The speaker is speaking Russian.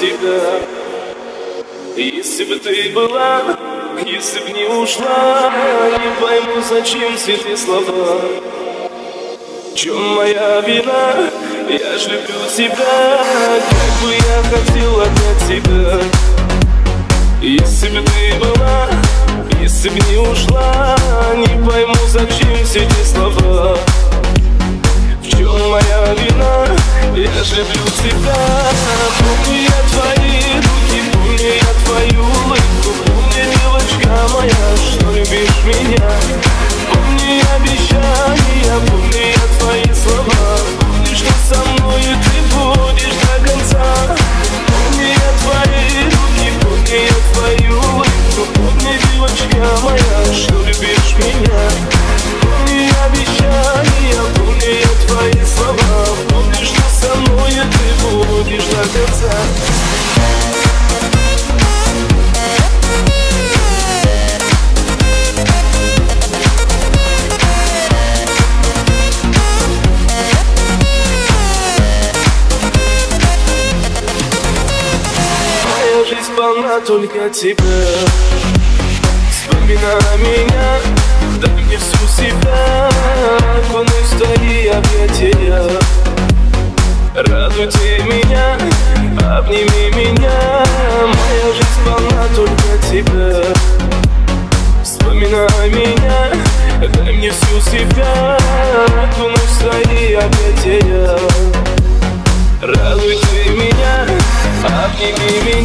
тебя Если бы ты была, если бы не ушла Не пойму, зачем все эти слова. В чем моя вина? Я ж люблю тебя. Как бы я хотел отдать тебя. Если бы ты была, если бы не ушла Не пойму, зачем все эти слова. В чем моя вина? Я ж люблю тебя Помни я твои Моя жизнь полна только тебя Вспоминай меня, дай мне всю себя. Окунусь в твои объятия. Радуйте меня, обними меня. Моя жизнь полна только тебя Вспоминай меня, дай мне всю себя. Окунусь в твои объятия. Радуй ты меня, обними меня